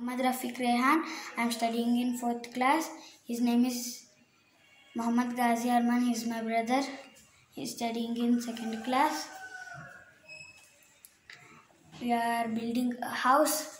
Muhammad Rafiq Rehan. I am studying in fourth class. His name is Muhammad Ghazi Armaan. He is my brother. He is studying in second class. We are building a house.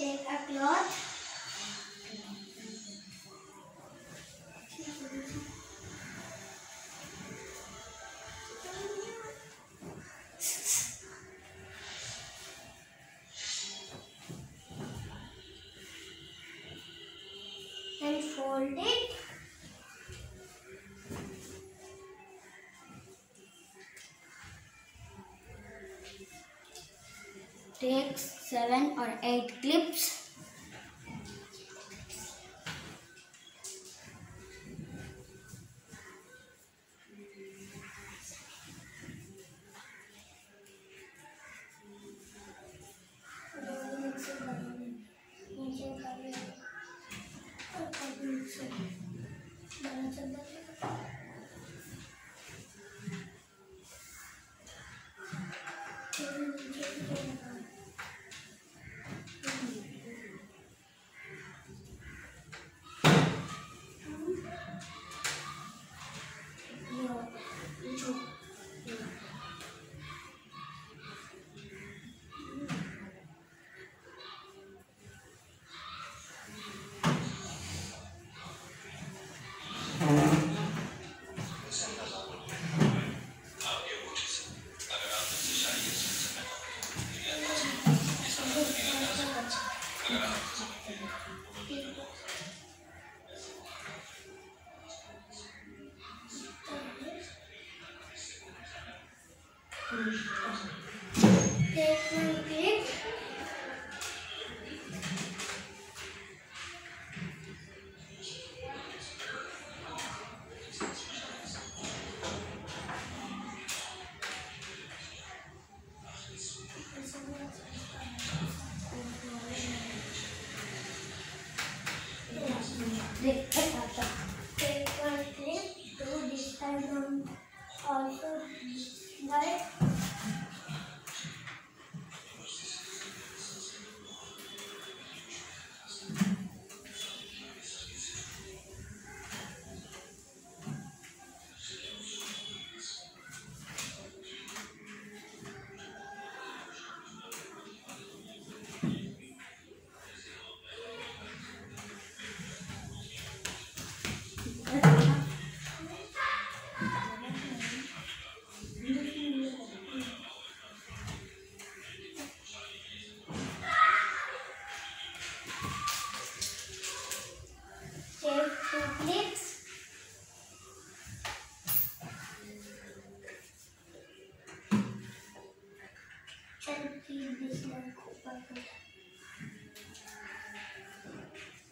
take a cloth. And fold it. Seven और eight clips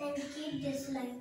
And keep this line.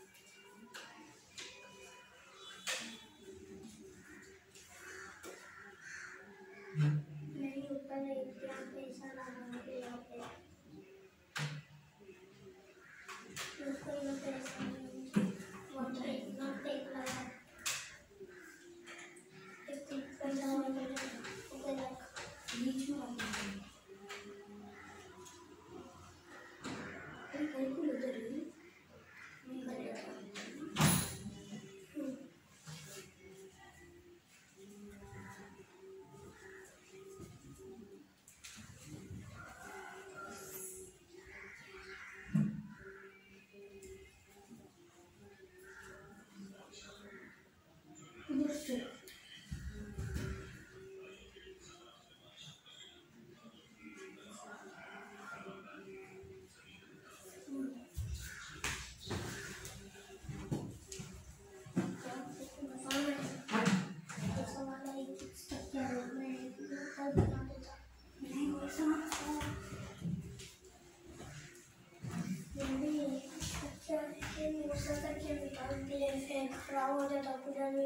Ada 呼噜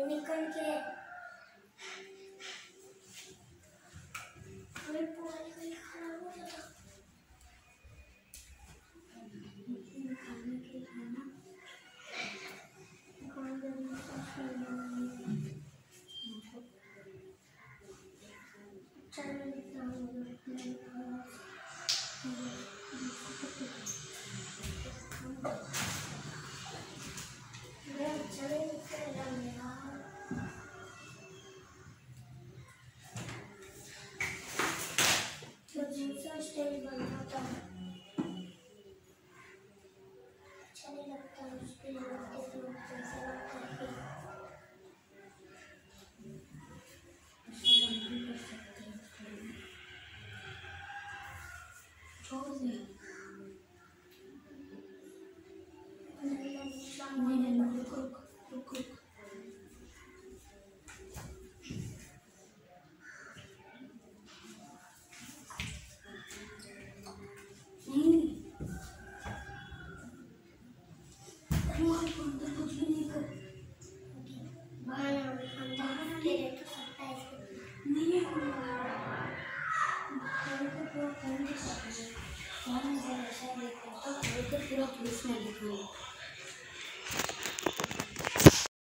Chosen.